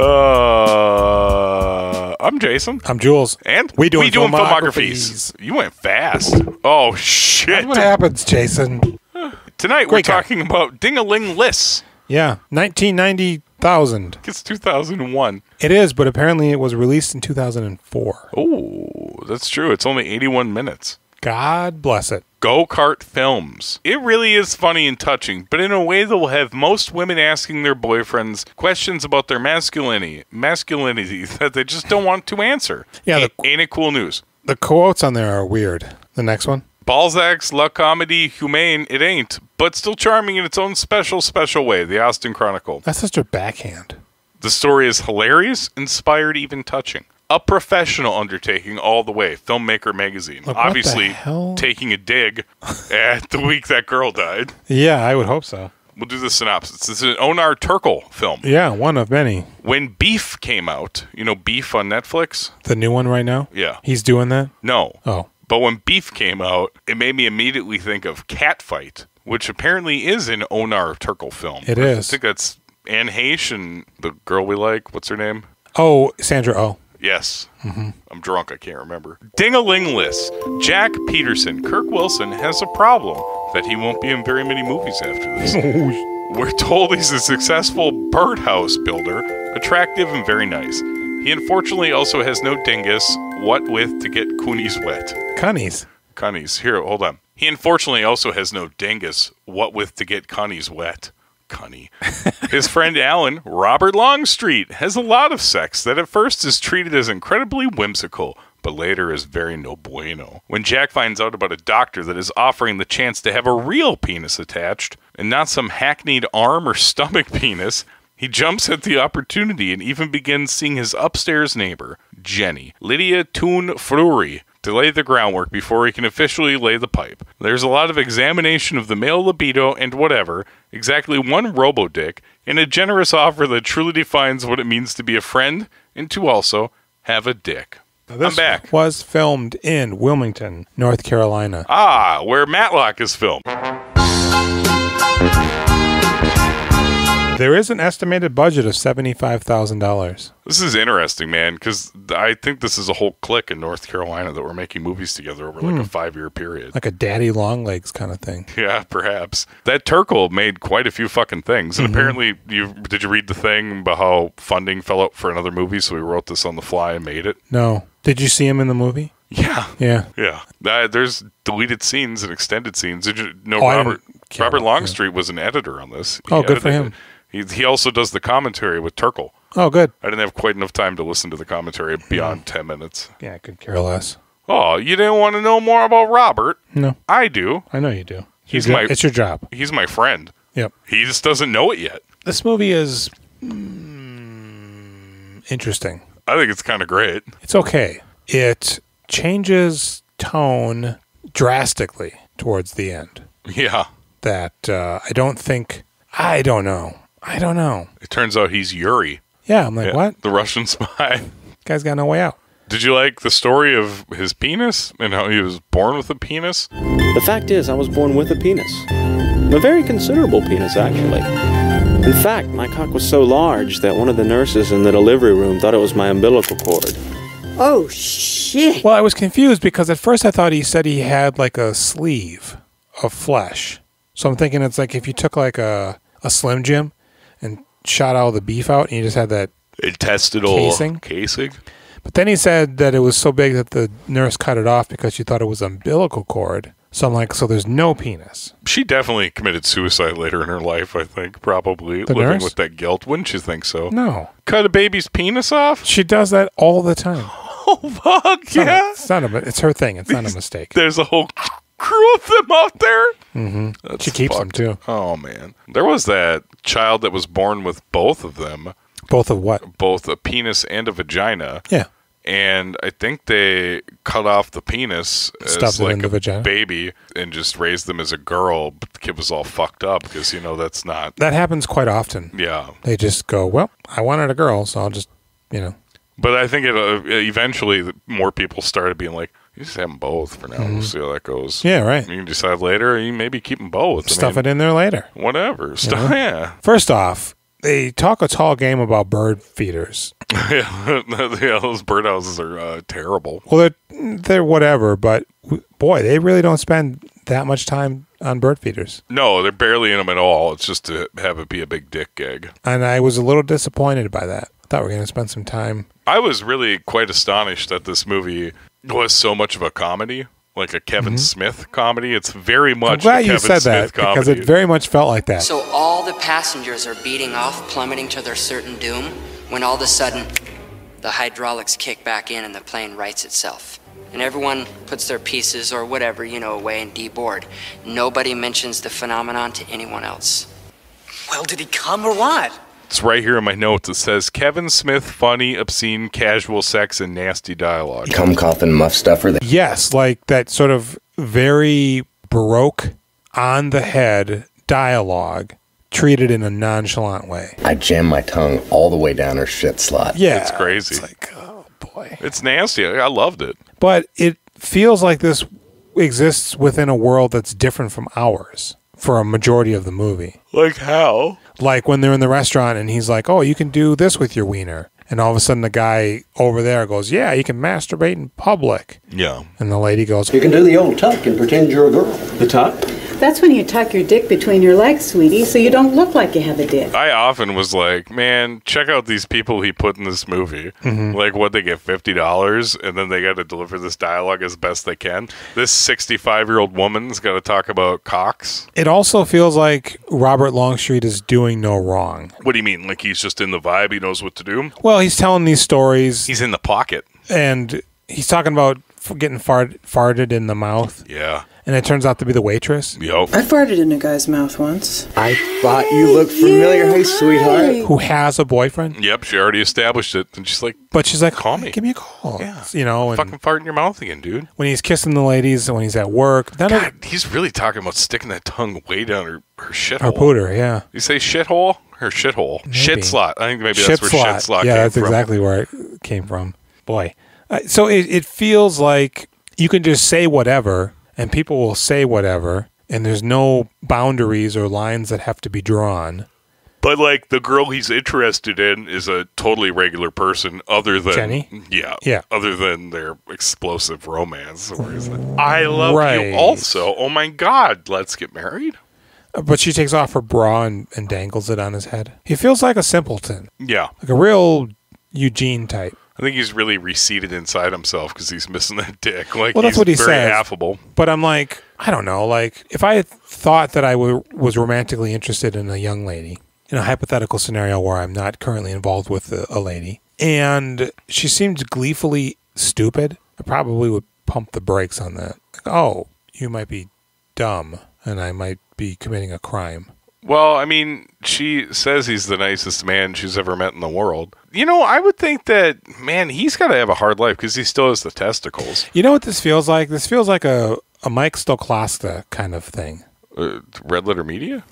Uh, I'm Jason. I'm Jules. And We doing we doing filmographies. You went fast. Oh shit! That's what happens, Jason. Tonight we're guy. talking about Ding-a-Ling Less. Yeah, 1990,000. It's 2001. It is, but apparently it was released in 2004. Oh, that's true. It's only 81 minutes. God bless it. Go Kart Films. It really is funny and touching, but in a way that will have most women asking their boyfriends questions about their masculinity, masculinity that they just don't want to answer. Yeah, the- ain't it cool news? The quotes on there are weird. The next one. Balzac's La Comédie Humaine, it ain't, but still charming in its own special, special way. The Austin Chronicle. That's just a backhand. The story is hilarious, inspired, even touching. A professional undertaking all the way. Filmmaker Magazine. Like, Obviously, taking a dig at the week that girl died. Yeah, I would hope so. We'll do the synopsis. It's an Onur Tukel film. Yeah, one of many. When Beef came out, you know Beef on Netflix? The new one right now? Yeah. He's doing that? No. Oh. But when Beef came out, it made me immediately think of Catfight, which apparently is an Onur Tukel film. It I is. think that's Anne Heche and the girl we like. What's her name? Oh, Sandra Oh. Yes. I'm drunk. I can't remember. Ding-a-ling Less. Jack Peterson. Kirk Wilson has a problem that he won't be in very many movies after this. Oh, We're told he's a successful birdhouse builder, attractive and very nice. He unfortunately also has no dingus, what with to get coonies wet. Cunnies. Cunnies. Here, hold on. He unfortunately also has no dingus, what with to get cunnies wet. Cunny. His friend Alan, Robert Longstreet, has a lot of sex that at first is treated as incredibly whimsical, but later is very no bueno. When Jack finds out about a doctor that is offering the chance to have a real penis attached, and not some hackneyed arm or stomach penis, he jumps at the opportunity and even begins seeing his upstairs neighbor, Jenny, Lydia Toon Frury, to lay the groundwork before he can officially lay the pipe. There's a lot of examination of the male libido and whatever, exactly one robo-dick, and a generous offer that truly defines what it means to be a friend and to also have a dick. I'm This back. was filmed in Wilmington, North Carolina. Ah, where Matlock is filmed. There is an estimated budget of $75,000. This is interesting, man, because I think this is a whole clique in North Carolina that we're making movies together over like a five-year period. Like a daddy long legs kind of thing. Yeah, perhaps. That Tukel made quite a few fucking things. And apparently you did you read the thing about how funding fell out for another movie, so we wrote this on the fly and made it? No. Did you see him in the movie? Yeah. Yeah. Yeah. Uh, there's deleted scenes and extended scenes. Did you know Oh, Robert Robert Longstreet was an editor on this. He Oh, good for him. it. He, he also does the commentary with Tukel. Oh, good. I didn't have quite enough time to listen to the commentary beyond 10 minutes. Yeah, I could care less. Oh, you didn't want to know more about Robert? No, I do. I know you do. He's my- It's your job. He's my friend. Yep. He just doesn't know it yet. This movie is mm, interesting. I think it's kind of great. It's okay. It changes tone drastically towards the end. Yeah. That uh, I don't think. I don't know. I don't know. It turns out he's Yuri. Yeah, I'm like, Yeah, what? The Russian spy. Guy's got no way out. Did you like the story of his penis and how he was born with a penis? The fact is, I was born with a penis. A very considerable penis, actually. In fact, my cock was so large that one of the nurses in the delivery room thought it was my umbilical cord. Oh, shit. Well, I was confused because at first I thought he said he had like a sleeve of flesh. So I'm thinking it's like if you took like a, a Slim Jim and shot all the beef out and you just had that. Intestinal Casing? Casing? But then he said that it was so big that the nurse cut it off because she thought it was umbilical cord. So I'm like, so there's no penis. She definitely committed suicide later in her life, I think. Probably The living nurse? with that guilt. Wouldn't you think so? No. Cut a baby's penis off? She does that all the time. Oh, fuck, It's not a- yeah. it's, not a, it's her thing. It's not a mistake. There's a whole crew of them out there. Mm-hmm. She keeps them too. Oh, man. There was that child that was born with both of them, Both of what? both a penis and a vagina. Yeah. and I think they cut off the penis Stuffed as like a vagina? baby and just raised them as a girl. But the kid was all fucked up because you know that's not. That happens quite often. Yeah, They just go, well, I wanted a girl, so I'll just, you know. but I think it uh, eventually more people started being like, "You just have them both for now. We'll see how that goes." Mm-hmm. Yeah, right. You can decide later. You maybe keep them both. I Stuff mean, it in there later. Whatever. Stuff. Yeah. First off, they talk a tall game about bird feeders. yeah, yeah, those birdhouses are uh, terrible. Well, they're they're whatever, but boy, they really don't spend that much time on bird feeders. No, they're barely in them at all. It's just to have it be a big dick gag. And I was a little disappointed by that. I thought we are going to spend some time. I was really quite astonished that this movie was so much of a comedy, like a Kevin Smith comedy. It's very Mm-hmm. I'm glad a you Kevin said Smith that because it very much felt like that. So all the passengers are beating off, plummeting to their certain doom, when all of a sudden the hydraulics kick back in and the plane rights itself. And everyone puts their pieces or whatever, you know, away and deboard. Nobody mentions the phenomenon to anyone else. Well, did he come or what? It's right here in my notes. It says Kevin Smith, funny, obscene, casual sex, and nasty dialogue. Cum coffin muff stuffer. That Yes, like that sort of very baroque, on the head dialogue treated in a nonchalant way. I jam my tongue all the way down her shit slot. Yeah, It's crazy. It's like, oh boy. It's nasty. I I loved it. But it feels like this exists within a world that's different from ours for a majority of the movie. Like how? Like when they're in the restaurant and he's like, "Oh, you can do this with your wiener," and all of a sudden the guy over there goes, "Yeah, you can masturbate in public," Yeah. and the lady goes, You can do the old tuck and pretend you're a girl. The tuck? That's when you tuck your dick between your legs, sweetie, so you don't look like you have a dick. I often was like, man, check out these people he put in this movie. Mm-hmm. Like, what they get fifty dollars, and then they got to deliver this dialogue as best they can. This sixty-five-year-old woman's got to talk about cocks. It also feels like Robert Longstreet is doing no wrong. What do you mean? Like he's just in the vibe? He knows what to do. Well, he's telling these stories He's in the pocket. and he's talking about getting fart- farted in the mouth, Yeah. And it turns out to be the waitress Yup. I farted in a guy's mouth once. I thought you looked familiar. Hey, sweetheart. who has a boyfriend. Yep. She already established it, and she's like, But she's like, Call me. Give me a call. Yeah. You know, and "Fucking fart in your mouth again, dude." when he's kissing the ladies, when he's at work, then God, he's really talking about sticking that tongue way down her her her shithole. pooter, yeah. You say shithole? Her shithole. Shit slot. I think maybe shit that's where slot. shit slot yeah, came that's from. exactly where it came from. Boy. Uh, so it, it feels like you can just say whatever and people will say whatever and there's no boundaries or lines that have to be drawn. But like the girl he's interested in is a totally regular person, other than Jenny? Yeah, Yeah. Other than their explosive romance, where he's like, "I love Right. you also." Oh my god, let's get married. Uh, But she takes off her bra and, and dangles it on his head. He feels like a simpleton, Yeah, like a real Eugene type. I think he's really receded inside himself because he's missing that dick. Like, Well, that's what he very says. affable. But I'm like, I don't know. Like, if I thought that I w- was romantically interested in a young lady, in a hypothetical scenario where I'm not currently involved with a, a lady, and she seemed gleefully stupid, I probably would pump the brakes on that. Like, oh, you might be dumb, and I might be committing a crime. Well, I mean, she says he's the nicest man she's ever met in the world. You know, I would think that man, he's got to have a hard life because he still has the testicles. You know what this feels like? This feels like a, a Mike Stoklasa kind of thing. Uh, Red Letter Media.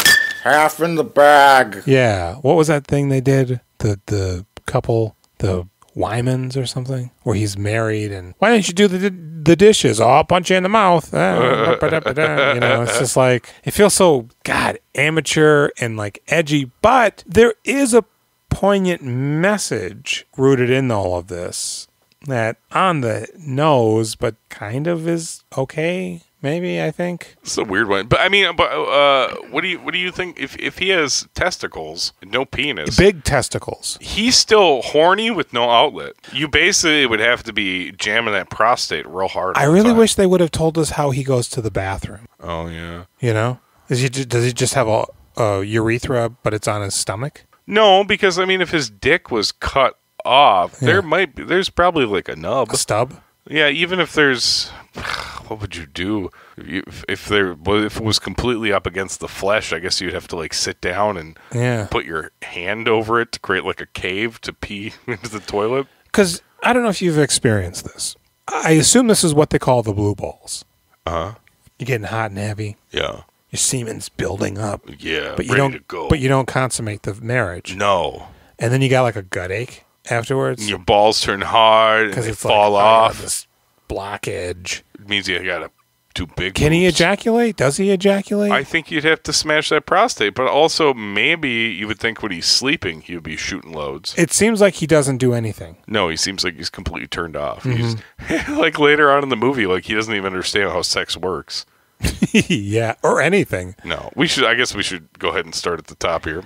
Half in the bag. Yeah. What was that thing they did? The the couple, the Wymans or something, where he's married and why didn't you do the the dishes? Oh, I'll punch you in the mouth. You know, it's just like it feels so god amateur and like edgy, but there is a poignant message rooted in all of this that on the nose, but kind of is okay. Maybe I think. It's a weird one, but I mean, but uh, what do you what do you think if if he has testicles, no penis, Big testicles. he's still horny with no outlet? You basically would have to be jamming that prostate real hard. I really time. wish they would have told us how he goes to the bathroom. Oh yeah. You know, does he does he just have a, a urethra, but it's on his stomach? No, because I mean, if his dick was cut off, there might be. There's probably like a nub. A stub? Yeah, even if there's, what would you do if, you, if, if there if it was completely up against the flesh? I guess you'd have to like sit down and Yeah. put your hand over it to create like a cave to pee into the toilet. Because I don't know if you've experienced this. I assume this is what they call the blue balls. Uh huh. You're getting hot and heavy. Yeah. Your semen's building up, Yeah. but you don't. to go. But you don't consummate the marriage, no. and then you got like a gut ache afterwards And Your balls turn hard and they it's fall like, oh, off. this blockage. It means you got to do big. Can he ejaculate? Does he ejaculate? I think you'd have to smash that prostate, but also maybe you would think when he's sleeping he would be shooting loads. it seems like he doesn't do anything. No, he seems like he's completely turned off. Mm-hmm. He's like later on in the movie, like he doesn't even understand how sex works. yeah, or anything. No, we should. I guess we should go ahead and start at the top here.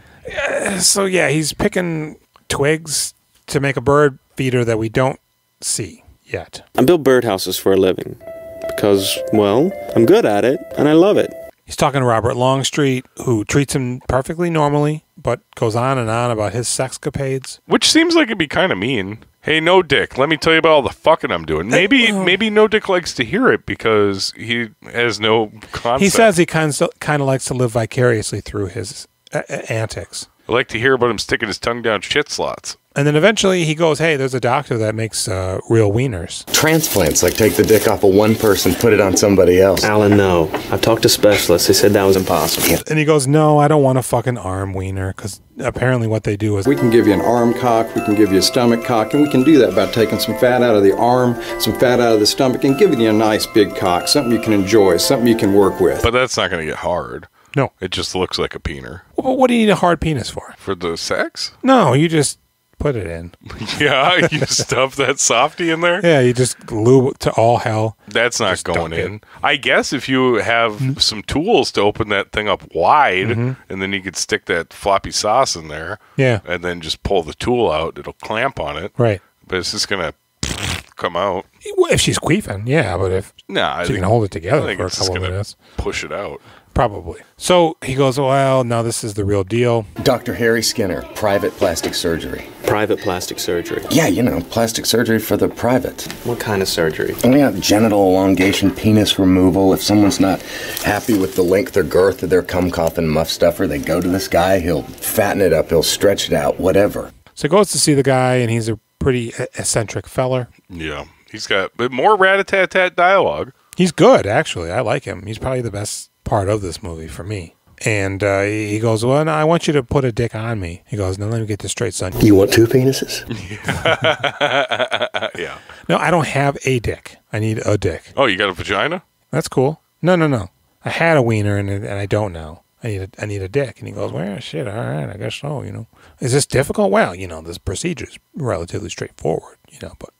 So yeah, he's picking twigs to make a bird feeder that we don't see yet. I build birdhouses for a living because, well, I'm good at it and I love it. He's talking to Robert Longstreet, who treats him perfectly normally, but goes on and on about his sexcapades. Which seems like it'd be kind of mean. Hey, no dick. Let me tell you about all the fucking I'm doing. Maybe, maybe no dick likes to hear it because he has no concept. He says he kind of kind of likes to live vicariously through his uh, uh, antics. I like to hear about him sticking his tongue down shit slots. And then eventually he goes, "Hey, there's a doctor that makes uh, real wieners." Transplants, like take the dick off of one person, put it on somebody else. Alan, no. I've talked to specialists. They said that was impossible. And he goes, "No, I don't want a fucking arm wiener because apparently what they do is We can give you an arm cock, we can give you a stomach cock, and we can do that by taking some fat out of the arm, some fat out of the stomach, and giving you a nice big cock, something you can enjoy, something you can work with. But that's not going to get hard. no. It just looks like a peener. Well, what do you need a hard penis for? For the sex? No, you just put it in. Yeah, you stuff that softy in there? Yeah, you just lube to all hell. That's not going dunk it. in. I guess if you have mm-hmm. some tools to open that thing up wide, mm-hmm. and then you could stick that floppy sauce in there, Yeah, and then just pull the tool out, it'll clamp on it. right. But it's just gonna come out. Well, If she's queefing, yeah, but if Nah, I she think, can hold it together for a couple of minutes, push it out. Probably. So he goes, "Well, now this is the real deal." Dr. Harry Skinner, private plastic surgery. Private plastic surgery. Yeah, you know, plastic surgery for the private. What kind of surgery? Oh, yeah, genital elongation, penis removal. If someone's not happy with the length or girth of their cum coffin muff stuffer, they go to this guy. He'll fatten it up, he'll stretch it out, whatever. So he goes to see the guy, and he's a pretty e- eccentric feller. Yeah, he's got but more rat-a-tat-tat dialogue. He's good, actually. I like him. He's probably the best part of this movie for me. And uh, he goes, "Well, no, I want you to put a dick on me." He goes, "No, let me get this straight, son. You want two penises? yeah. No, I don't have a dick. I need a dick. Oh, you got a vagina? That's cool. No, no, no. I had a wiener and and I don't now. I need a I need a dick. And he goes, well, shit. All right, I guess so. You know, is this difficult? Well, you know, this procedure is relatively straightforward. You know, but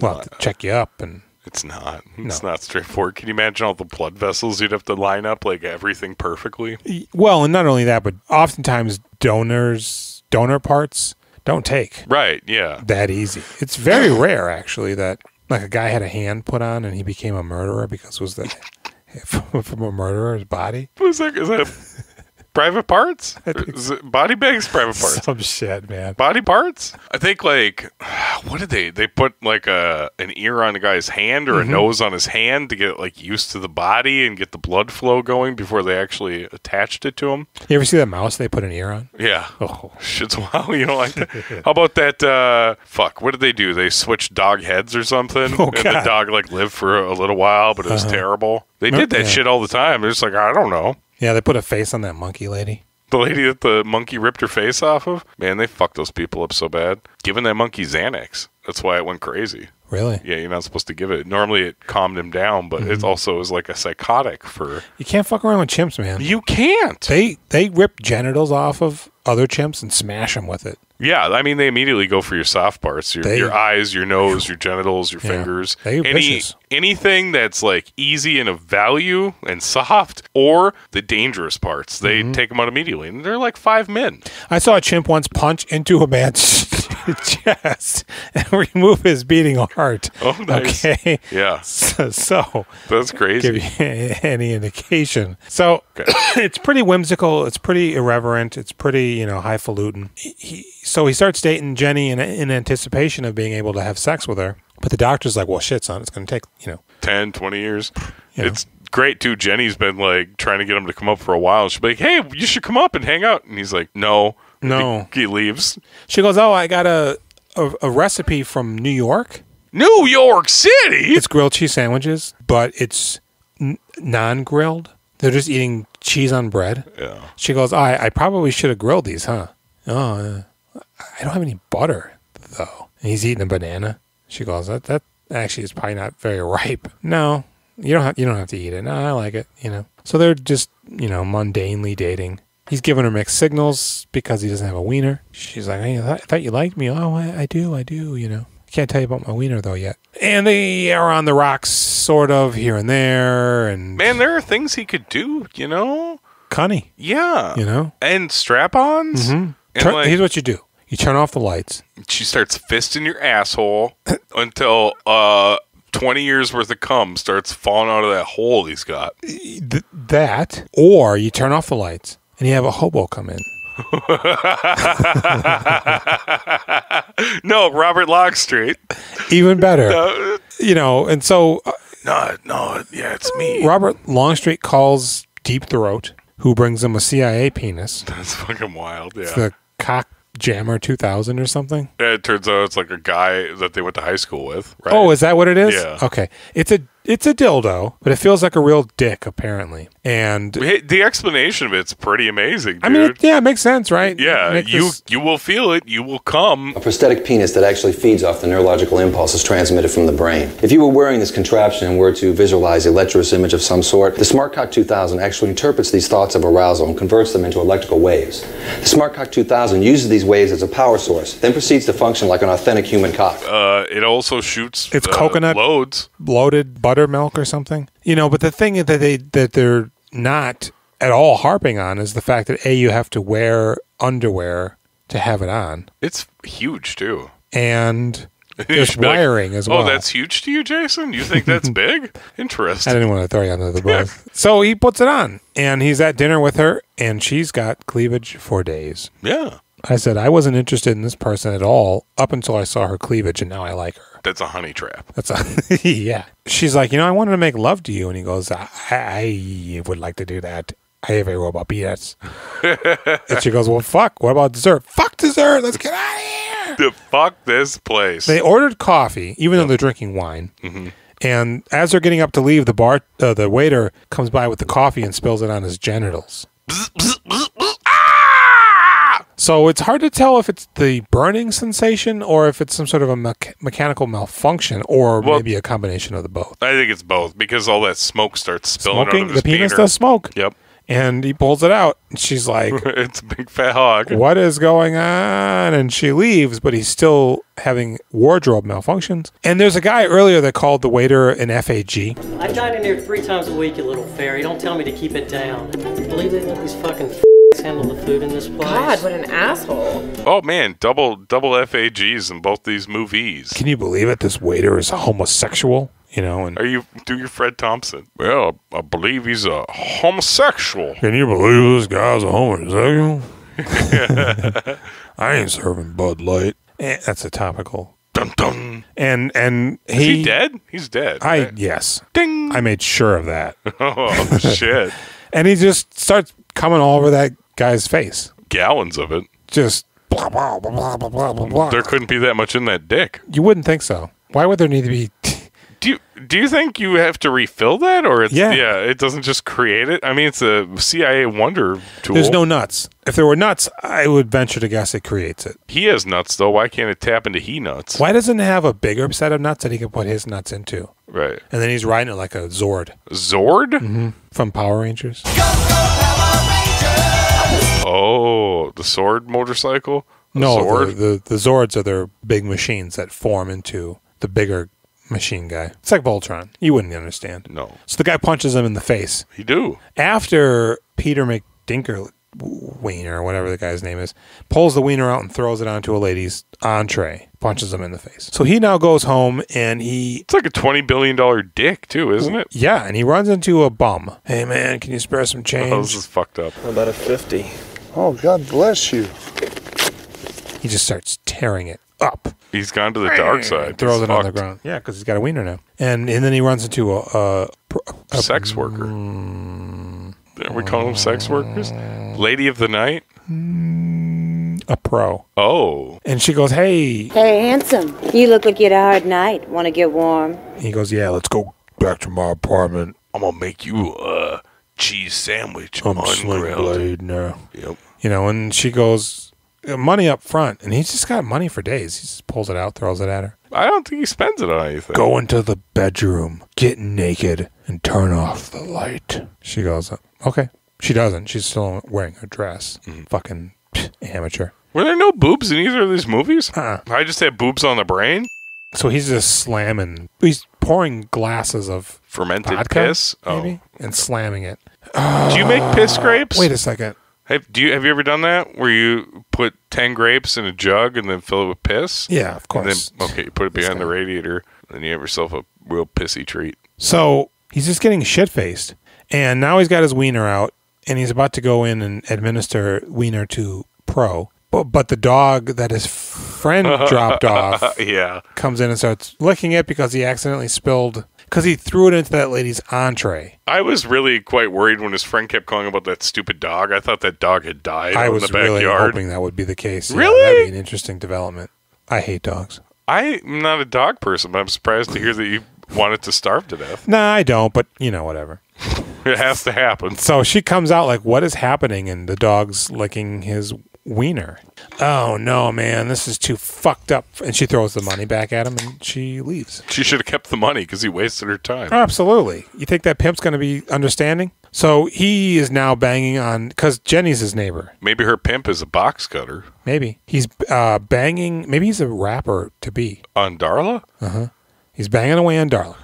well, to check you up and It's not. It's No. not straightforward. Can you imagine all the blood vessels you'd have to line up like everything perfectly? well, and not only that, but oftentimes donors donor parts don't take Right. Yeah. that easy. It's very rare, actually, that like a guy had a hand put on and he became a murderer because it was the from a murderer's body. Was that, is that private parts? It body bags? Private parts. Some shit, man. Body parts? I think like what did they? They put like a an ear on the guy's hand or a nose on his hand to get like used to the body and get the blood flow going before they actually attached it to him. You ever see that mouse they put an ear on? Yeah. Oh, Shit's wow, you don't like that? How about that? Uh, fuck, what did they do? They switched dog heads or something, Oh, and the God. Uh-huh. dog like lived for a little while, but it was terrible. They did that Yeah. shit all the time. They're just like, I don't know. Yeah, they put a face on that monkey lady. The lady that the monkey ripped her face off of, man, they fucked those people up so bad. Giving that monkey Xanax, that's why it went crazy. Really? Yeah, you're not supposed to give it. Normally, it calmed him down, but Mm-hmm. it also is like a psychotic for. You can't fuck around with chimps, man. You can't. They they rip genitals off of other chimps and smash them with it. Yeah, I mean, they immediately go for your soft parts, your, They- your eyes, your nose, your genitals, your Yeah. fingers. They Any vicious. anything that's like easy and of value and soft, or the dangerous parts, they Mm-hmm. take them out immediately, and they're like five men. I saw a chimp once punch into a man's chest and remove his beating heart. Oh, nice. Okay. Yeah, So, so that's crazy. give you any indication. So it's pretty whimsical. It's pretty irreverent. It's pretty, you know, highfalutin. He, so he starts dating Jenny in, in anticipation of being able to have sex with her. But the doctor's like, well, shit, son, it's going to take, you know, 10, 20 years. You know. It's great too. Jenny's been like trying to get him to come up for a while. She'll be like, "Hey, you should come up and hang out," and he's like, "No, No. He, he leaves. She goes, "Oh, I got a a, a recipe from New York. New York City. It's grilled cheese sandwiches, but it's n- non-grilled. They're just eating cheese on bread." yeah. She goes, "I I probably should have grilled these, huh? Oh, uh, I don't have any butter though." And he's eating a banana. She goes, "That that actually is probably not very ripe." No, You don't have you don't have to eat it. No, I like it. You know. So they're just you know mundanely dating. He's giving her mixed signals because he doesn't have a wiener. She's like, hey, I thought- I thought you liked me. Oh, I, I do, I do. You know. Can't tell you about my wiener though yet. And they are on the rocks, sort of here and there, and Man, there are things he could do, you know? cunny. Yeah. You know. And strap ons. Mhm. Turn- like, here's what you do: you turn off the lights. she starts fisting your asshole until uh 20 years worth of cum starts falling out of that hole he's got. Th- that, or you turn off the lights and you have a hobo come in. no, Robert Longstreet. Even better, No, you know. And so uh, no, no, yeah, it's me. Robert Longstreet calls Deep Throat, who brings him a CIA penis. That's fucking wild. Yeah. It's the Cock Jammer 2000 or something. Yeah, it turns out it's like a guy that they went to high school with, right? Oh, is that what it is? Yeah. Okay. It's a it's a dildo, but it feels like a real dick apparently. And the explanation of it's pretty amazing, dude. I mean, it, yeah, it makes sense, right? yeah, Make you this- you will feel it. You will come. A prosthetic penis that actually feeds off the neurological impulses transmitted from the brain. If you were wearing this contraption and were to visualize a lecherous image of some sort, the SmartCock 2000 actually interprets these thoughts of arousal and converts them into electrical waves. The SmartCock 2000 uses these waves as a power source, then proceeds to function like an authentic human cock. Uh, it also shoots. It's uh, coconut loads. bloated buttermilk or something. You know, but the thing that they that they're not at all harping on is the fact that a you have to wear underwear to have it on, It's huge too. and there's be like, wiring as oh, well. Oh, that's huge to you, Jason. You think that's big? Interesting. I didn't want to throw you under the bus. so he puts it on, and he's at dinner with her, and she's got cleavage for days. Yeah, I said I wasn't interested in this person at all up until I saw her cleavage, and now I like her. That's a honey trap. That's a yeah. She's like, you know, I wanted to make love to you, and he goes, I, I would like to do that. I have a robot penis. and she goes, well, fuck. What about dessert? Fuck dessert. Let's get out of here. The fuck this place. They ordered coffee, even though they're drinking wine. And as they're getting up to leave, the bar, uh, the waiter comes by with the coffee and spills it on his genitals. So it's hard to tell if it's the burning sensation or if it's some sort of a mecha- mechanical malfunction or Well- maybe a combination of the both. I think it's both because all that smoke starts spilling out Smoking, of the penis peener. does smoke. Yep, And he pulls it out. And she's like, it's a big fat hog. What is going on? And she leaves, but he's still having wardrobe malfunctions. And there's a guy earlier that called the waiter an FAG. I dine in here three times a week, you little fairy. Don't tell me to keep it down. Believe they let these fucking handle the food in this place? God, what an asshole. Oh man, double double FAGs in both these movies. Can you believe it? This waiter is a homosexual, you know, and Are you do your Fred Thompson? Well, I believe he's a homosexual. can you believe this guy's a homosexual? I ain't serving Bud Light. Eh, that's a topical. Dun dun. And and Is he, he dead? He's dead. I right? yes, Ding. I made sure of that. oh shit. And he just starts coming all over that guy's face. Gallons of it. Just blah blah blah blah blah blah blah. blah. There couldn't be that much in that dick. You wouldn't think so. Why would there need to be? Do you do you think you have to refill that, or it's Yeah. yeah, it doesn't just create it? I mean, it's a CIA wonder tool. There's no nuts. If there were nuts, I would venture to guess it creates it. He has nuts though. Why can't it tap into he nuts? Why doesn't it have a bigger set of nuts that he can put his nuts into? Right. And then he's riding it like a Zord Zord. Mm-hmm. from Power Rangers. Oh, the sword motorcycle. A No, Zord. The, the the Zords are their big machines that form into the bigger machine guy. It's like Voltron. You wouldn't understand. No, So the guy punches him in the face. he do. After Peter McDinker Wiener or whatever the guy's name is, pulls the wiener out and throws it onto a lady's entree, punches him in the face. So he now goes home and he It's like a twenty billion dollar dick too, isn't it? yeah, and he runs into a bum. Hey man, can you spare some Oh, this is fucked up. How about a 50? Oh, God bless you. He just starts tearing it up. He's gone to the dark side. throws He's it on the fucked. ground. Yeah, because he's got a wiener now. And and then he runs into a, a, a Sex worker. Mm. Are we calling them sex workers? Lady of the night. a pro. Oh, And she goes, "Hey." Hey, handsome. You look like you had a hard night. Want to get warm? He goes, "Yeah, let's go back to my apartment. I'm gonna make you a cheese sandwich I'm ungrilled. blade now." Yep. You know, and she goes, uh, money up front, and he's just got money for days. He just pulls it out, throws it at her. I don't think he spends it on anything. Go into the bedroom, get naked, and turn off the light. She goes, okay. She doesn't. She's still wearing her dress. Fucking amateur. Were there no boobs in either of these movies? Uh-uh. I just had boobs on the brain. So he's just slamming. He's pouring glasses of Fermented vodka, piss. Oh. and slamming it. Do you make piss uh, grapes? Wait a second. Have, do you have you ever done that where you put ten grapes in a jug and then fill it with piss? Yeah, of And course. then okay, you put it behind the radiator, and you have yourself a real pissy treat. So he's just getting shit faced. And now he's got his wiener out and he's about to go in and administer wiener to Pro. But, but the dog that his friend dropped off yeah. comes in and starts licking it because he accidentally spilled, because he threw it into that lady's entree. I was really quite worried when his friend kept calling about that stupid dog. I thought that dog had died I was in the really hoping that would be the case. Yeah, Really? that'd be an interesting development. I hate dogs. I'm not a dog person, but I'm surprised to hear that you wanted to starve to death. Nah, I don't, but you know, whatever. It has to happen. So she comes out like, "What is happening?" And the dog's licking his wiener. Oh no, man, this is too fucked up. And she throws the money back at him, and she leaves. She should have kept the money because he wasted her time. Absolutely. You think that pimp's going to be understanding? So he is now banging on because Jenny's his neighbor. Maybe her pimp is a box cutter Maybe he's uh, banging. Maybe he's a rapper to be. on Darla. Uh huh. He's banging away on Darla.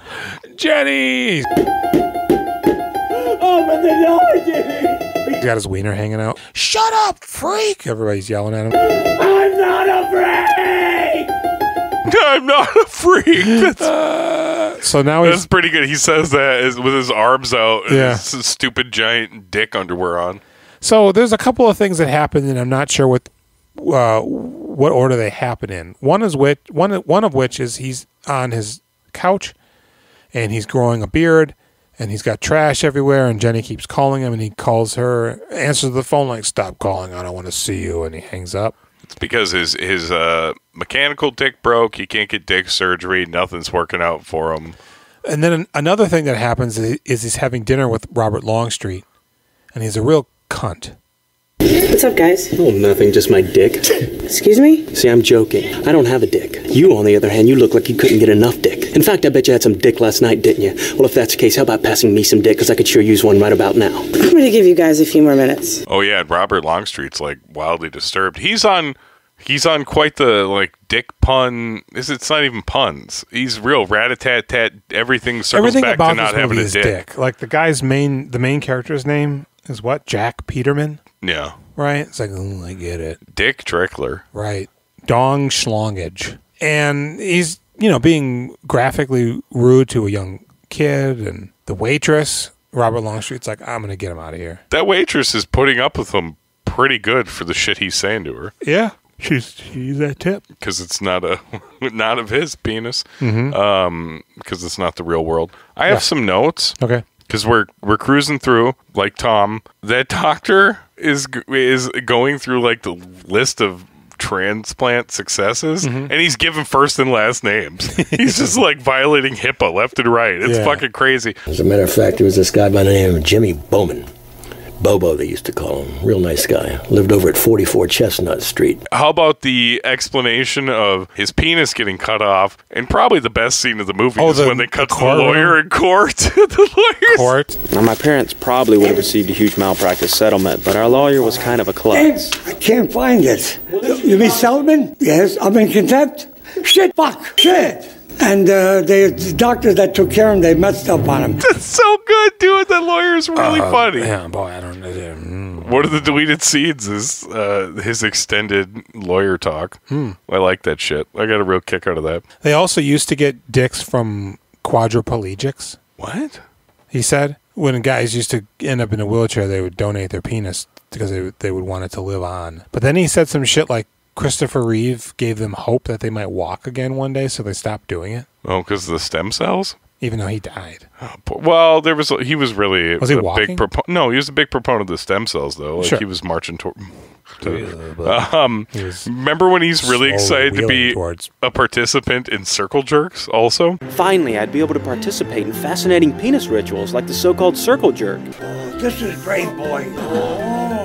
Jenny. Open the door, Jimmy! He's got his wiener hanging out. Shut up, freak! Everybody's yelling at him. I'm not afraid! I'm not a freak. That's, So now that's he's pretty good. He says that with his arms out and Yeah. his stupid giant dick underwear on. So there's a couple of things that happen, and I'm not sure what uh, what order they happen in. One is which one one of which is he's on his couch, and he's growing a beard, and he's got trash everywhere, and Jenny keeps calling him, and he calls her, answers the phone like, "Stop calling, I don't want to see you," and he hangs up. It's because his his uh, mechanical dick broke. He can't get dick surgery. Nothing's working out for him. And then another thing that happens is, is he's having dinner with Robert Longstreet, and he's a real cunt. What's up, guys? Oh, nothing, just my dick. Excuse me? See, I'm joking. I don't have a dick. You, on the other hand, you look like you couldn't get enough dick. In fact, I bet you had some dick last night, didn't you? Well, if that's the case, how about passing me some dick? Because I could sure use one right about now. I'm going to give you guys a few more minutes. Oh yeah, Robert Longstreet's like wildly disturbed. He's on he's on quite the like dick pun. Is it's not even puns. He's real rat a tat tat. Everything circles Everything back about to not this having a is dick. dick. Like the guy's main, the main character's name is what? Jack Peterman, Yeah, right? It's like, oh, I get it. Dick Trickler. Right. Dong Schlongage. And he's, you know, being graphically rude to a young kid and the waitress, Robert Longstreet's like, I'm going to get him out of here. That waitress is putting up with him pretty good for the shit he's saying to her Yeah. She's, she's a tip. because it's not a not of his penis. Mhm. Um, because it's not the real world. I have Yeah. some notes. Okay. because we're we're cruising through like Tom. That doctor is is going through like the list of transplant successes, Mm-hmm. and he's giving first and last names. he's just like violating HIPAA left and right. It's Yeah. fucking crazy. As a matter of fact, there was this guy by the name of Jimmy Bowman. Bobo, they used to call him. Real nice guy. Lived over at 44 Chestnut Street. How about the explanation of his penis getting cut off? And probably the best scene of the movie Oh, is the- when they cut the to the courtroom? lawyer in court. the lawyers. Court. Now, my parents probably would have received a huge malpractice settlement, but our lawyer was kind of a klutz. I can't find it. You mean Settlement? Yes, I'm in contempt. Shit, fuck, shit. And uh, the, the doctors that took care of him, they messed up on him. That's so good, dude. That lawyer's really Uh, funny. Yeah, boy, I don't know. Mm. One of the deleted scenes is uh, his extended lawyer talk. Hmm. I like that shit. I got a real kick out of that. They also used to get dicks from quadriplegics. What? He said when guys used to end up in a wheelchair, they would donate their penis because they, they would want it to live on. But then he said some shit like Christopher Reeve gave them hope that they might walk again one day, so they stopped doing it, Oh, because of the stem cells? even though he died. Well, there was he was really Was he a walking? big propo- No, he was a big proponent of the stem cells though. Like Sure. he was marching toward. but um, remember when he's really excited to be towards- a participant in circle jerks? Also, Finally, I'd be able to participate in fascinating penis rituals like the so called circle jerk. This is great, boy.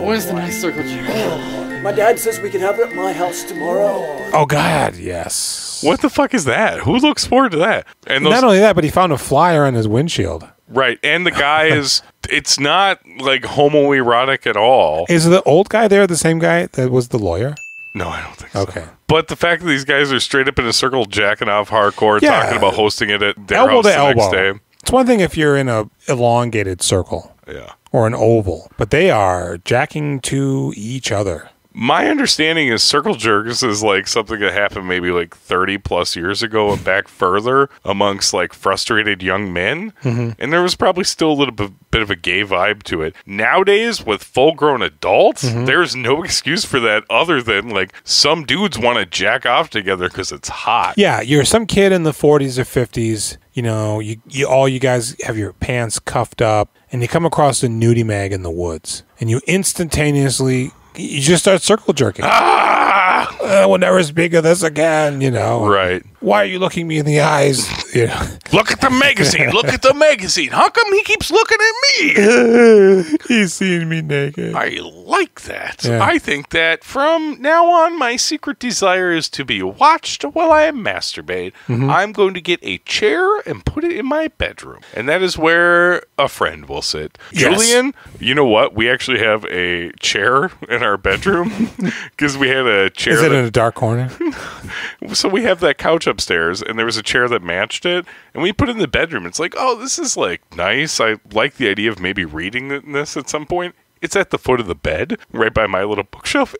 Where's the nice circle jerk? My dad says we can have it at my house tomorrow. Oh God, yes. What the fuck is that? Who looks forward to that? And those, Not only that, but he found a flyer on his windshield. right, and the guy is. It's not like homoerotic at all. Is the old guy there the same guy that was the lawyer? No, I don't think so. Okay. But the fact that these guys are straight up in a circle jacking off hardcore, Yeah. talking about hosting it at their elbow house to the elbow. next day. It's one thing if you're in a elongated circle. Yeah. Or an oval, but they are jacking to each other. My understanding is circle jerks is like something that happened maybe like 30 plus years ago and back further amongst like frustrated young men. Mhm. And there was probably still a little bit, bit of a gay vibe to it. Nowadays, with full grown adults, Mhm. there's no excuse for that other than like some dudes want to jack off together because it's hot. Yeah, you're some kid in the 40s or 50s. You know, you, you all you guys have your pants cuffed up, and you come across a nudie mag in the woods, and you instantaneously you just start circle jerking. Ah! I will never speak of this again. You know, Right. Why are you looking me in the eyes? You know, Look at the magazine. Look at the magazine. How come he keeps looking at me? He's seeing me naked. I like that. Yeah. I think that from now on, my secret desire is to be watched while I masturbate. Mhm. I'm going to get a chair and put it in my bedroom. And that is where a friend will sit. Yes. Julian, you know what? We actually have a chair in our bedroom because we had a chair. is it that- in a dark corner? so we have that couch upstairs and there was a chair that matched it and we put it in the bedroom it's like oh this is like nice i like the idea of maybe reading this at some point it's at the foot of the bed right by my little bookshelf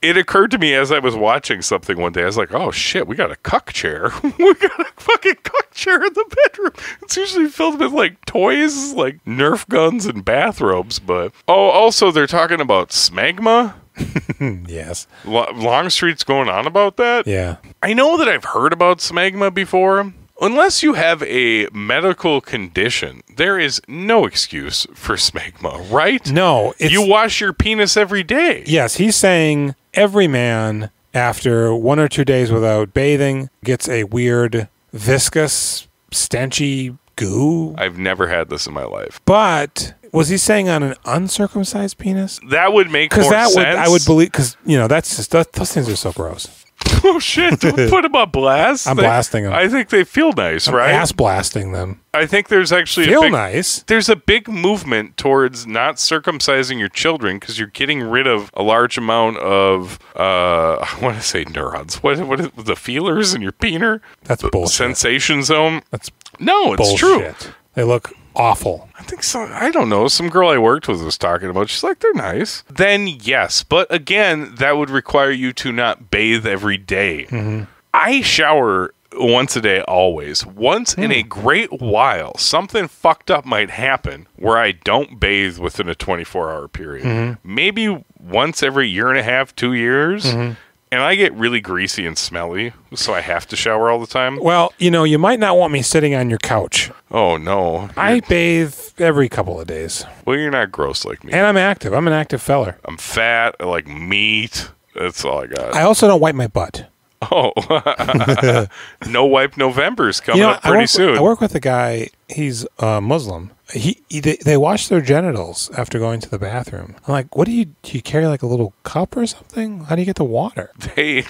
it occurred to me as i was watching something one day i was like oh shit we got a cuck chair we got a fucking cuck chair in the bedroom it's usually filled with like toys like nerf guns and bathrobes but oh also they're talking about smegma yes. Lo- Longstreet's going on about that? Yeah. I know that I've heard about smegma before. Unless you have a medical condition, there is no excuse for smegma, right? No, you wash your penis every day. Yes, he's saying every man after one or two days without bathing gets a weird, viscous, stenchy goo. I've never had this in my life. But was he saying on an uncircumcised penis? That would make more that sense. would I would believe because you know that's just that, those things are so gross. oh shit! Don't put them on blast. I'm They- them. I think they feel nice, I'm right? ass blasting them. I think there's actually Feel a big, nice. There's a big movement towards not circumcising your children because you're getting rid of a large amount of uh, I want to say neurons. What what is the feelers in your peener? That's bullshit. Sensation zone. That's no, it's true. They look awful. I think so. I don't know. Some girl I worked with was talking about. She's like, they're nice. Then yes, but again, that would require you to not bathe every day. Mm-hmm. I shower once a day always. Once in Hmm. a great while, something fucked up might happen where I don't bathe within a 24 hour period. Mhm. Maybe once every year and a half, two years. Mhm. And I get really greasy and smelly, so I have to shower all the time. Well, you know, you might not want me sitting on your couch. Oh no. I bathe every couple of days. Well, you're not gross like me. And I'm active. I'm an active feller. I'm fat. I like meat. That's all I got. I also don't wipe my butt. Oh, no wipe November's coming you know, up I pretty work, soon. I work with a guy. He's uh, Muslim. He, he they, they wash their genitals after going to the bathroom. I'm like, what do you do? You carry like a little cup or something? How do you get the water? They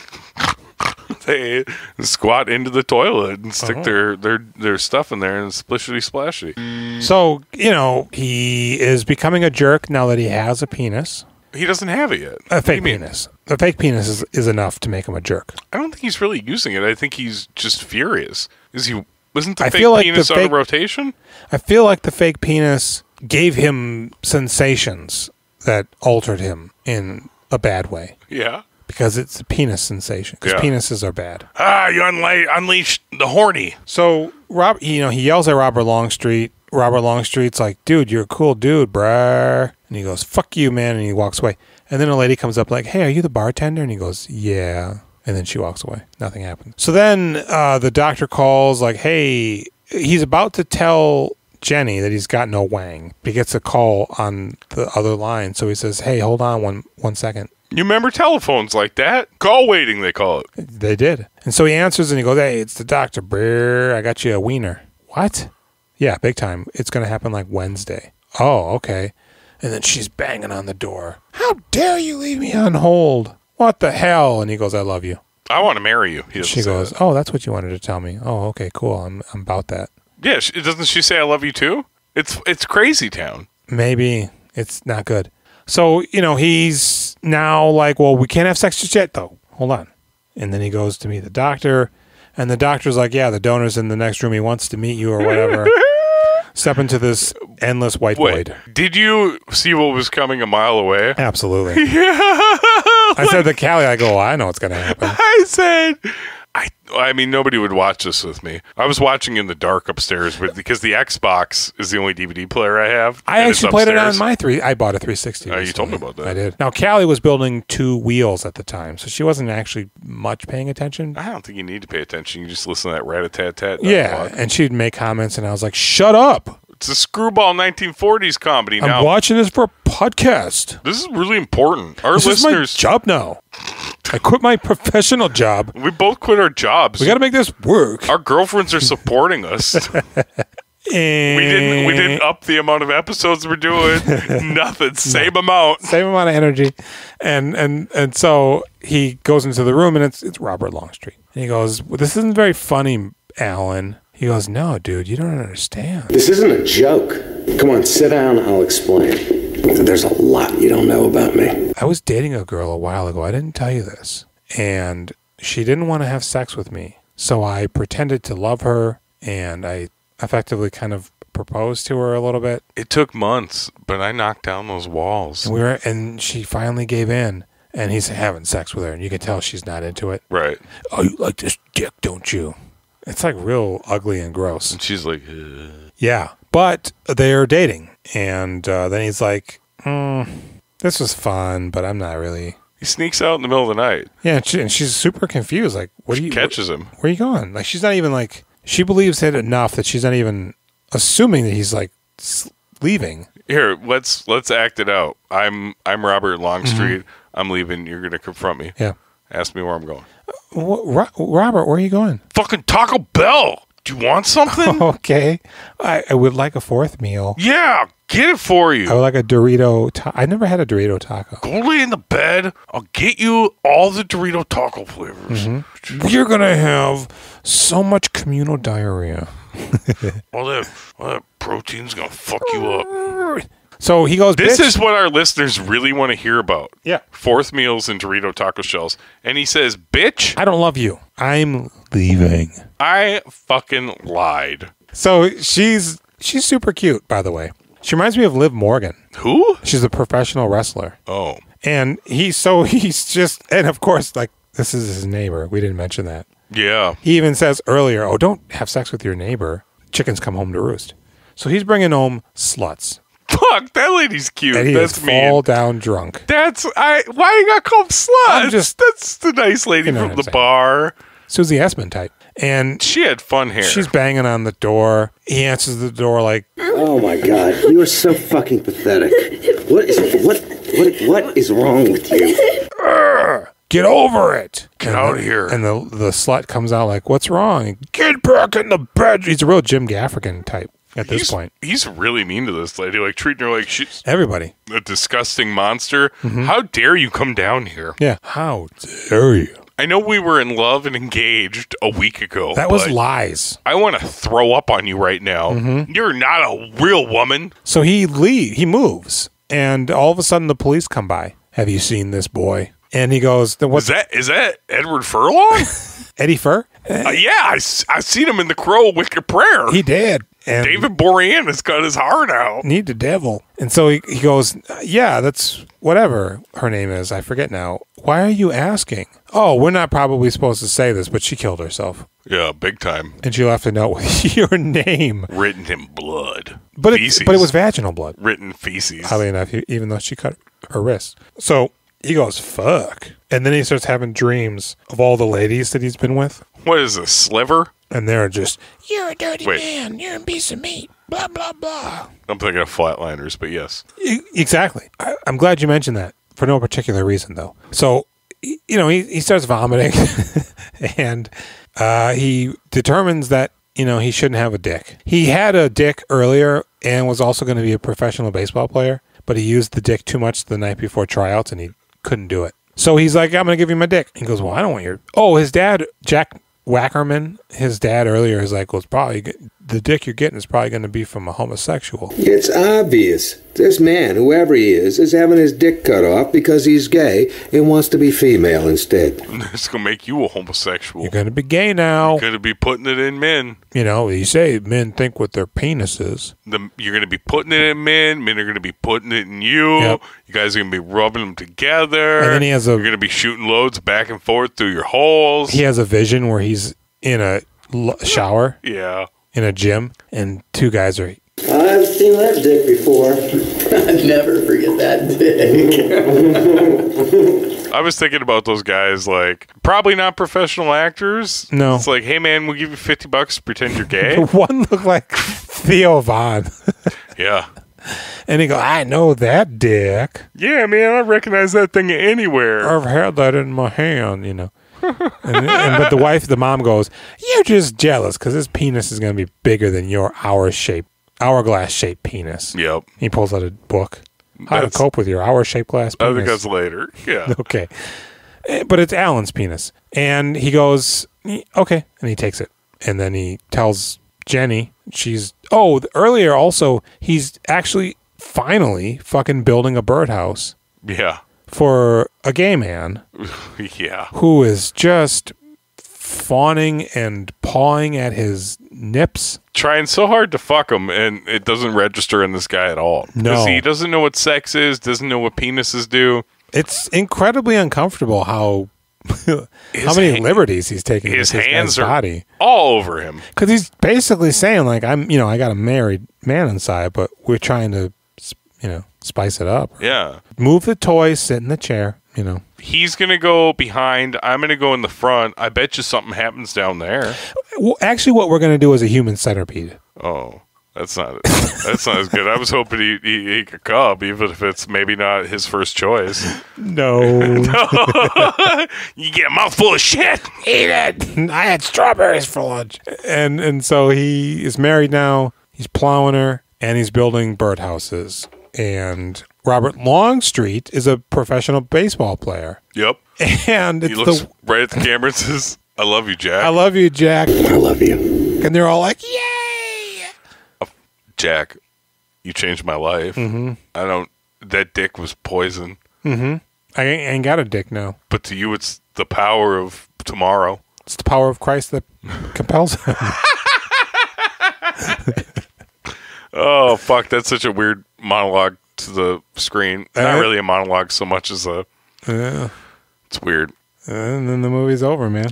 they squat into the toilet and stick Oh. their, their their stuff in there and splishity splashy. So you know, he is becoming a jerk now that he has a penis, He doesn't have it yet. a fake penis. A fake penis is, is enough to make him a jerk. I don't think he's really using it. I think he's just furious. Is he? Wasn't the I fake feel like the penis on fake- rotation? I feel like the fake penis gave him sensations that altered him in a bad way Yeah. because it's a penis sensation. Because Yeah. penises are bad. Ah, you unla- unleashed the horny. So Rob, you know, he yells at Robert Longstreet. Robert Longstreet's like, "Dude, you're a cool dude, bruh," and he goes, "Fuck you, man," and he walks away. And then a lady comes up like, "Hey, are you the bartender?" And he goes, "Yeah." And then she walks away. Nothing happened. So then uh, the doctor calls like, "Hey," he's about to tell Jenny that he's got no wang. He gets a call on the other line, so he says, "Hey, hold on one one second. You remember telephones like that? Call waiting, they call it. They did. And so he answers and he goes, Hey, it's the doctor. Brr, I got you a wiener. What? Yeah, big time. It's going to happen like Wednesday. Oh, okay. And then she's banging on the door. How dare you leave me on hold? What the hell? And he goes, I love you. I want to marry you. He She goes, that. Oh, that's what you wanted to tell me. Oh, okay, cool. I'm, I'm about that. Yeah, she, doesn't she say I love you too? It's it's crazy town. Maybe it's not good. So, you know, he's now like, well, we can't have sex just yet, though. Hold on. And then he goes to meet the doctor, and the doctor's like, yeah, the donor's in the next room. He wants to meet you or whatever. Step into this endless white Wait, void. did you see what was coming a mile away? Absolutely. yeah. I said to Callie, I go, well, I know what's going to happen. I said, I. I mean, nobody would watch this with me. I was watching in the dark upstairs, because the Xbox is the only DVD player I have. I actually played it on my three. I bought a 360. Oh, you told me about that. I did. Now, Callie was building two wheels at the time, so she wasn't actually much paying attention. I don't think you need to pay attention. You just listen to that rat a tat tat. Yeah, and she'd make comments, and I was like, "Shut up! It's a screwball 1940s comedy I'm now. watching this for a podcast. This is really important. Our this is listeners, my job now. I quit my professional job. we both quit our jobs. We got to make this work. Our girlfriends are supporting us. And we didn't. We didn't up the amount of episodes we're doing. Nothing. Same amount. same amount of energy, and and and so he goes into the room, and it's it's Robert Longstreet, and he goes, well, "This isn't very funny, Alan." He goes, "No, dude, you don't understand." This isn't a joke. Come on, sit down. I'll explain. There's a lot you don't know about me. I was dating a girl a while ago. I didn't tell you this. And she didn't want to have sex with me. So I pretended to love her and I effectively kind of proposed to her a little bit. It took months, but I knocked down those walls. And we were and she finally gave in and he's having sex with her and you can tell she's not into it. Right. Oh, you like this dick, don't you? It's like real ugly and gross. And she's like, "Ugh." Yeah. But they're dating. And uh, then he's like, hmm, this was fun, but I'm not really he sneaks out in the middle of the night. Yeah, and, she, and she's super confused. Like, what do you Catches him. Where are you going? Like, she's not even like she believes it enough that she's not even assuming that he's like leaving. Here, let's let's act it out. I'm I'm Robert Longstreet. I'm leaving. You're gonna confront me. Mm-hmm. Yeah. Ask me where I'm going. Wh- Ro- Robert, where are you going? Fucking Taco Bell. Do you want something? okay, I, I would like a fourth meal. yeah, get it for you. I would like a Dorito. Ta- I never had a Dorito taco. Go lay in the bed. I'll get you all the Dorito taco flavors. Mm-hmm. You're gonna have so much communal diarrhea. All that all that protein's gonna fuck you up. So he goes. This "Bitch." is what our listeners really want to hear about. Yeah. Fourth meals and Dorito taco shells. And he says, Bitch, I don't love you. I'm leaving. I fucking lied. So she's she's super cute, by the way. She reminds me of Liv Morgan. Who? She's a professional wrestler. Oh. And he's so he's just and of course like this is his neighbor. We didn't mention that. Yeah. He even says earlier, "Oh, don't have sex with your neighbor. Chickens come home to roost." So he's bringing home sluts, Fuck, that lady's cute. and he That's is me. fall down drunk. That's I. Why you got called slut? I'm just- that's the nice lady You know from what the I'm saying. bar. Susie Essman type, and She had fun hair. she's banging on the door. He answers the door like, Oh my god, you are so fucking pathetic. What is what what what is wrong with you? "Get over it! Get And out of here. And the the slut comes out like, "What's wrong? Get back in the bed." He's a real Jim Gaffigan type at this he's, point. he's really mean to this lady, like treating her like she's Everybody, a disgusting monster. Mm-hmm. How dare you come down here? yeah. How dare you? I know we were in love and engaged a week ago. That was lies. I want to throw up on you right now. Mm-hmm. You're not a real woman. So he leave, he moves, and all of a sudden the police come by. Have you seen this boy? And he goes, "Then Is what's that is that Edward Furlong? Eddie Fur?" Uh, yeah, I, I seen him in the Crow Wicked Prayer. He did. And David has got his heart out. need the devil. And so he, he goes, "Yeah, that's whatever her name is. I forget now. Why are you asking? Oh, we're not probably supposed to say this, but she killed herself, Yeah, big time. and she left a note with your name. Written in blood. But it, but it was vaginal blood. written feces. Oddly enough, even though she cut her wrist. So he goes, "Fuck," and then he starts having dreams of all the ladies that he's been with. What is a sliver? And they're just you're a dirty Wait. man you're a piece of meat blah blah blah I'm thinking of flatliners, but yes. E- exactly I, i'm glad you mentioned that for no particular reason though so y- you know he, he starts vomiting and uh, he determines that you know he shouldn't have a dick he had a dick earlier and was also going to be a professional baseball player but he used the dick too much the night before tryouts and he couldn't do it. So he's like, I'm going to give you my dick. He goes, Well, I don't want your. Oh, his dad, Jack Wackerman, his dad earlier is like, Well, it's probably the dick you're getting is probably going to be from a homosexual. It's obvious. This man, whoever he is, is having his dick cut off because he's gay and wants to be female instead. It's gonna make you a homosexual. You're going to be gay now. You're gonna be putting it in men. You know, you say men think with their penises. The, you're gonna be putting it in men. Men are gonna be putting it in you. Yep. You guys are gonna be rubbing them together. And then he has a- You're gonna be shooting loads back and forth through your holes. He has a vision where he's in a l- shower Yeah. in a gym and two guys are I've seen that dick before. I'd never forget that dick. I was thinking about those guys, like probably not professional actors. No. It's like, hey man, we'll give you fifty bucks pretend you're gay. one looked like Theo Von. yeah. and he go, I know that dick. Yeah, man, I recognize that thing anywhere. I've had that in my hand, you know. And, and but the wife, the mom goes, "You're just jealous because his penis is going to be bigger than your hour shaped, hourglass shaped penis." Yep. He pulls out a book. How That's- to cope with your hour shaped glass I penis. think that's later. Yeah. okay. Eh, But it's Alan's penis. And he goes, "Eh, okay. And he takes it. And then he tells Jenny, she's, oh, earlier also, he's actually finally fucking building a birdhouse Yeah. For a gay man yeah. who is just fawning and pawing at his nips. Trying so hard to fuck him, and it doesn't register in this guy at all No. he doesn't know what sex is, doesn't know what penises do. It's incredibly uncomfortable how how many ha- liberties he's taking His this hands are body. all over him. Because he's basically saying, like, I'm, you know, I got a married man inside, but we're trying to, you know, spice it up. Yeah. Move the toys, sit in the chair, you know. He's gonna go behind. I'm gonna go in the front. I bet you something happens down there. Well, actually, what we're going to do is a human centipede. Oh, that's not that's not as good. I was hoping he he, he could cub, even if it's maybe not his first choice. No. you get a mouthful of shit. Eat it. I had strawberries for lunch. And and so he is married now. He's plowing her, and he's building birdhouses. And Robert Longstreet is a professional baseball player. Yep. And He it's looks the right at the camera and says, "I love you, Jack." I love you, Jack. I love you. And they're all like, "Yay!" Jack, you changed my life. Mhm. I don't. That dick was poison, Mm-hmm. I ain't ain't got a dick now. but to you, it's the power of tomorrow. It's the power of Christ that compels him. Oh fuck, that's such a weird monologue to the screen. Not Uh, really a monologue so much as a. yeah. It's weird. And then the movie's over, man.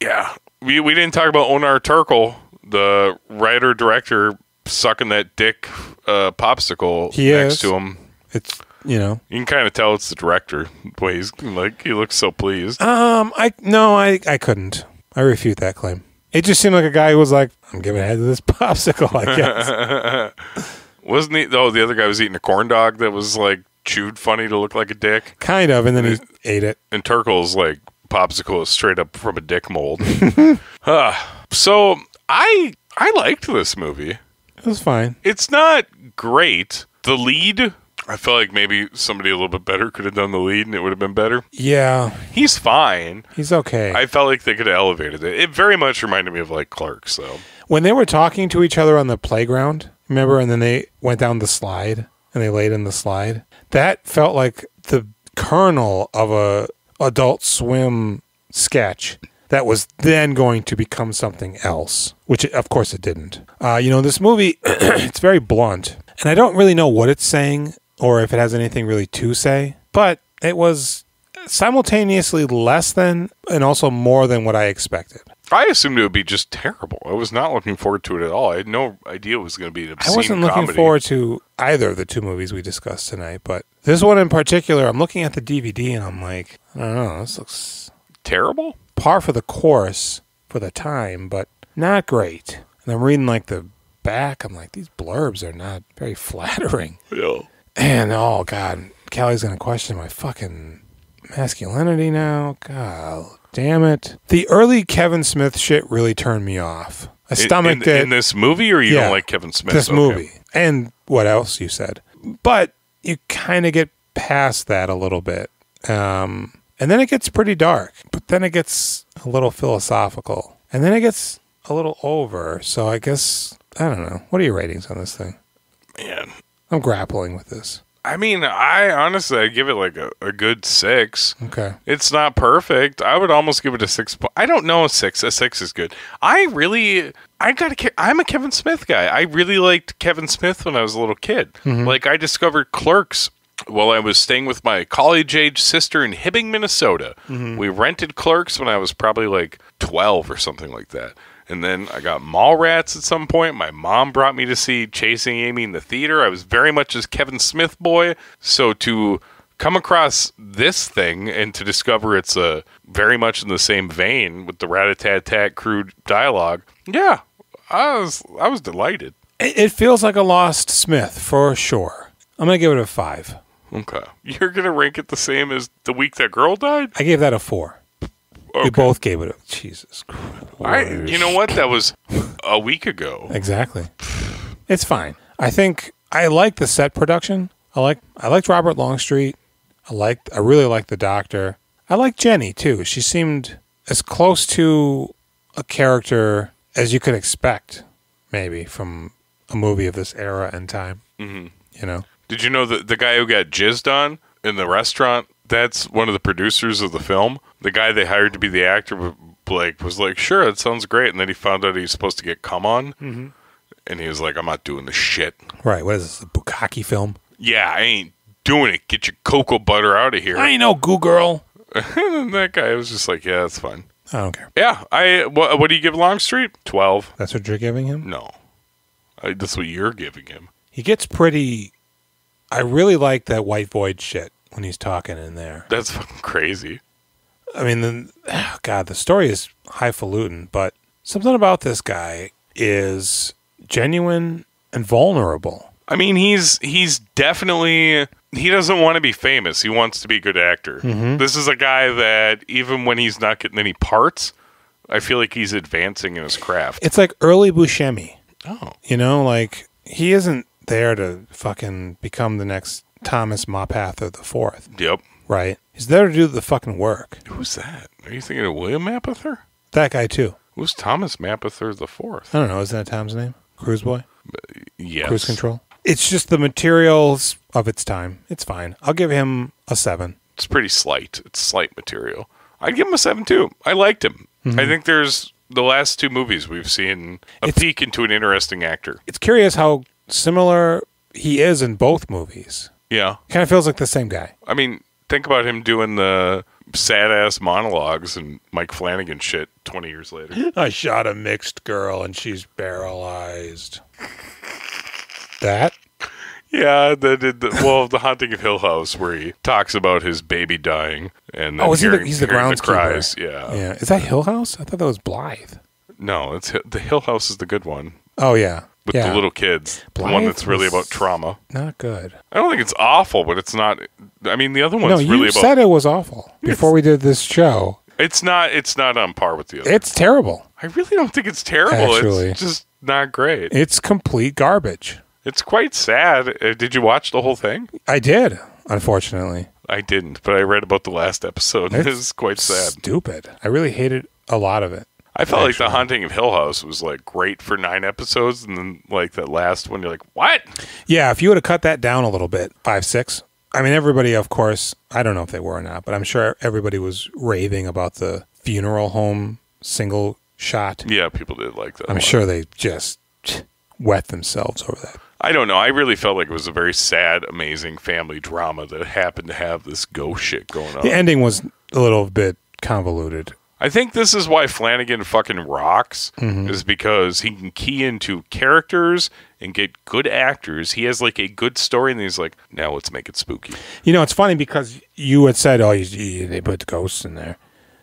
Yeah, we we didn't talk about Onur Tukel, the writer director, sucking that dick uh, popsicle He next is. to him. It's you know. You can kind of tell it's the director. The way he's like, he looks so pleased. Um, I no, I I couldn't. I refute that claim. It just seemed like a guy who was like, "I'm giving head to this popsicle." I guess. Wasn't he? Oh, the other guy was eating a corn dog that was like chewed funny to look like a dick. kind of, and then he ate it. And Tukel's like popsicle is straight up from a dick mold. uh, so I I liked this movie. It was fine. It's not great. The lead, I felt like maybe somebody a little bit better could have done the lead and it would have been better. Yeah, He's fine. he's okay. I felt like they could have elevated it. It very much reminded me of like Clerks, though. when they were talking to each other on the playground, remember, and then they went down the slide and they laid in the slide. That felt like the kernel of a Adult Swim sketch that was then going to become something else, which of course it didn't. Uh, you know, this movie, it's very blunt, and I don't really know what it's saying or if it has anything really to say, but it was simultaneously less than and also more than what I expected. I assumed it would be just terrible. I was not looking forward to it at all. I had no idea it was going to be an obscene I wasn't looking comedy. forward to either of the two movies we discussed tonight, but this one in particular, I'm looking at the DVD and I'm like, I don't know, this looks terrible. Par for the course for the time, but not great. And I'm reading like the back, I'm like, these blurbs are not very flattering. Yeah. And oh god, Callie's gonna question my fucking masculinity now. God damn it. The early Kevin Smith shit really turned me off. I In- stomached in, it in this movie, or you Yeah, don't like Kevin Smith? this Okay. movie and what else you said but you kind of get past that a little bit. Um, and then it gets pretty dark, but then it gets a little philosophical. And then it gets a little over. So I guess, I don't know. What are your ratings on this thing? Man. I'm grappling with this. I mean, I honestly, I give it like a, a good six. Okay. It's not perfect. I would almost give it a six. po- I don't know a six. A six is good. I really, I got to. I'm a Kevin Smith guy. I really liked Kevin Smith when I was a little kid. Mhm. Like I discovered Clerks while I was staying with my college age sister in Hibbing, Minnesota. Mhm. We rented Clerks when I was probably like 12 or something like that. And then I got Mallrats at some point. My mom brought me to see Chasing Amy in the theater. I was very much a Kevin Smith boy. So to come across this thing and to discover it's uh, very much in the same vein with the rat-a-tat-tat crude dialogue, yeah, I was I was delighted. It, feels like a lost Smith for sure. I'm going to give it a five. Okay, you're gonna rank it the same as the week that girl died. I gave that a four. We both gave it a Jesus I, you know what? That was a week ago. Exactly. It's fine. I think I like the set production. I like I liked Robert Longstreet. I liked I really liked the doctor. I like Jenny too. She seemed as close to a character as you could expect, maybe from a movie of this era and time. hmm You know, Did you know that the guy who got jizzed on in the restaurant? That's one of the producers of the film. The guy they hired to be the actor, Blake, was like, "Sure, that sounds great," and then he found out he's supposed to get come on, Mhm. and he was like, "I'm not doing this shit." right? What is this? A Bukkake film? Yeah, I ain't doing it. Get your cocoa butter out of here. I ain't no goo girl. and that guy was just like, "Yeah, that's fine." I don't care. Yeah, I. What, what do you give Longstreet? Twelve. That's what you're giving him. No, I, that's what you're giving him. He gets pretty. I really like that white void shit when he's talking in there. That's fucking crazy. I mean, the, oh God, the story is highfalutin, but something about this guy is genuine and vulnerable. I mean, he's he's definitely he doesn't want to be famous. He wants to be a good actor. Mhm. This is a guy that even when he's not getting any parts, I feel like he's advancing in his craft. It's like early Buscemi. Oh. You know, like he isn't there to fucking become the next Thomas Mapother the fourth, Yep. right? He's there to do the fucking work. Who's that? Are you thinking of William Mapother? That guy too. Who's Thomas Mapother the fourth? I don't know. Isn't that Tom's name? Cruise Boy? Yes. Cruise Control? It's just the materials of its time. It's fine. I'll give him a seven. It's pretty slight. It's slight material. I'd give him a seven too. I liked him. Mhm. I think there's the last two movies we've seen a peek into an interesting actor. It's curious how similar he is in both movies. Yeah. Kind of feels like the same guy. I mean, think about him doing the sad ass monologues and Mike Flanagan shit 20 years later. I shot a mixed girl and she's paralyzed. That? Yeah, the, the, the well, the Haunting of Hill House, where he talks about his baby dying, and then Oh, is he the, he's the hearing groundskeeper? cries. Yeah. Yeah. Is that Hill House? I thought that was Blythe. no, it's Hi- the Hill House is the good one Oh yeah. With yeah. the little kids. the one that's really about trauma. Not good. I don't think it's awful, but it's not. I mean, the other No, one's you really about. said it was awful before we did this show. It's not. It's not on par with the other. It's terrible. I really don't think it's terrible. Actually. it's just not great. It's complete garbage. It's quite sad. Uh, did you watch the whole thing? I did, unfortunately. I didn't, but I read about the last episode. It's It's quite sad. Stupid. I really hated a lot of it. I felt like the Haunting of Hill House was like great for nine episodes, and then like that last one, you're like, what? Yeah, if you would have cut that down a little bit, five, six. I mean, everybody, of course, I don't know if they were or not, but I'm sure everybody was raving about the funeral home single shot. Yeah, people did like that. I'm sure they just wet themselves over that. I don't know. I really felt like it was a very sad, amazing family drama that happened to have this ghost shit going on. The ending was a little bit convoluted. I think this is why Flanagan fucking rocks, Mhm. is because he can key into characters and get good actors. He has like a good story, and he's like, now let's make it spooky. You know, it's funny because you had said, "Oh, you, you, they put ghosts in there,"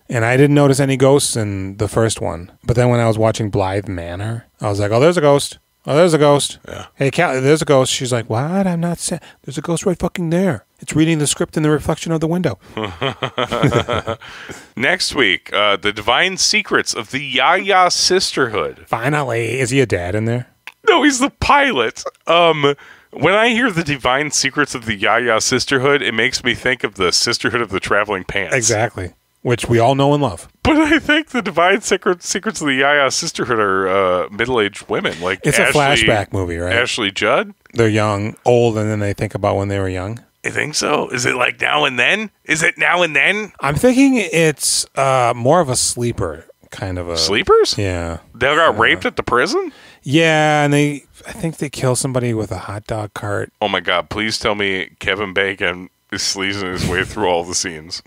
and I didn't notice any ghosts in the first one. But then when I was watching Blythe Manor, I was like, "Oh, there's a ghost. Oh, there's a ghost. Yeah. Hey, Cal, there's a ghost." She's like, "What? I'm not saying. There's a ghost right fucking there. It's reading the script in the reflection of the window." Next week, uh, the Divine Secrets of the Yaya Sisterhood. Finally, is he a dad in there? No, he's the pilot. Um, When I hear the divine secrets of the Yaya sisterhood, it makes me think of the sisterhood of the traveling pants. Exactly. Which we all know and love. But I think the divine secret, secrets of the Yaya sisterhood are uh, middle-aged women. Like It's a flashback movie, right? Ashley Judd. They're young, old, and then they think about when they were young. I think so. Is it like now and then? Is it now and then? I'm thinking it's uh, more of a sleeper kind of a Sleepers? Yeah. They got raped at the prison? Yeah, and they I think they kill somebody with a hot dog cart. Oh my god, please tell me Kevin Bacon is sleazing his way through all the scenes.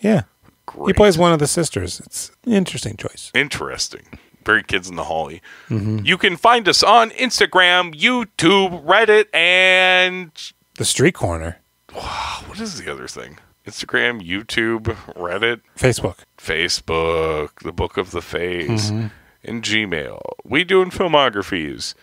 Yeah. He plays one of the sisters. It's an interesting choice. Interesting. Very kids in the holly. Mhm. You can find us on Instagram, YouTube, Reddit, and The street corner. what is the other thing? Instagram, YouTube, Reddit, Facebook. Facebook, the Book of the Face, Mhm. and Gmail. We doing filmographies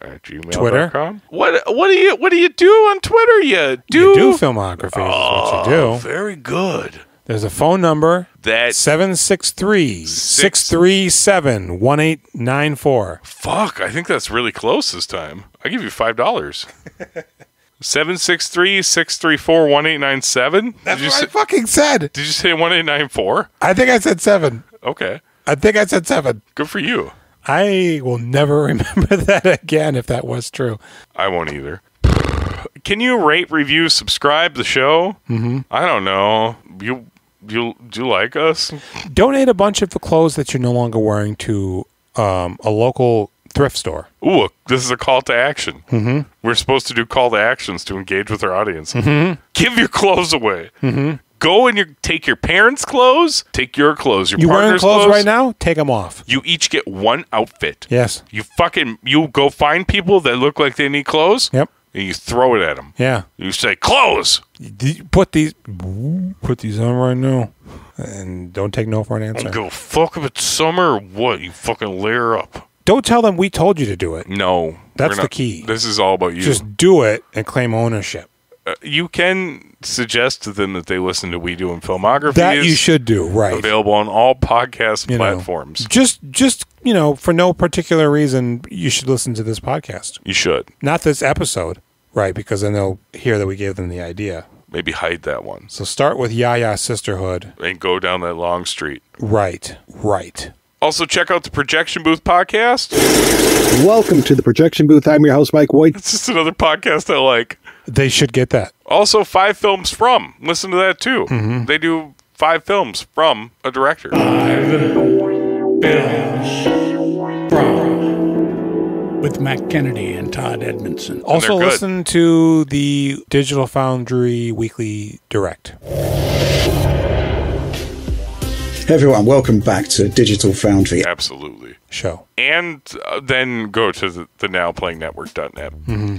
at gmail.com. Twitter? What what do you what do you do on Twitter? You do You do filmography is what you do. Oh, Very good. There's a phone number That 763 637 1894. Fuck, I think that's really close this time. I give you five dollars. 763-634-1897? That's Did you what I fucking said. Did you say 1894? I think I said seven. Okay. I think I said seven. Good for you. I will never remember that again if that was true. I won't either. Can you rate, review, subscribe the show? Mm-hmm. I don't know. You you do you like us? Donate a bunch of the clothes that you're no longer wearing to um, a local thrift store. Ooh, this is a call to action. Mm-hmm. We're supposed to do call to actions to engage with our audience. Mhm. Give your clothes away. Mm-hmm. Go and your take your parents' clothes, take your clothes, your You wearing partner's clothes, right now? Take them off. You each get one outfit. Yes. You fucking you go find people that look like they need clothes. Yep. And you throw it at them. Yeah. You say clothes. You put these put these on right now, and don't take no for an answer. a fuck if it's summer or what. You fucking layer up. Don't tell them we told you to do it. No, That's the key. This is all about you. Just do it and claim ownership. uh, you can suggest to them that they listen to We Doing Filmography. That you should do, right? Available on all podcast You know. platforms. Just, just you know, for no particular reason, you should listen to this podcast. You should. Not this episode, right? Because then they'll hear that we gave them the idea. Maybe hide that one So start with Yaya Sisterhood. and go down that long street. Right, right. Also, check out the Projection Booth podcast. Welcome to the projection booth. I'm your host, Mike White. It's just another podcast I like. They should get that. Also, five films from. Listen to that too. Mm-hmm. They do five films from a director. With Matt Kennedy and Todd Edmondson. Also, good. listen to the Digital Foundry Weekly Direct. Hey everyone, welcome back to Digital Foundry. Absolutely. Show. And uh, then go to the, the nowplayingnetwork.net. Mm-hmm.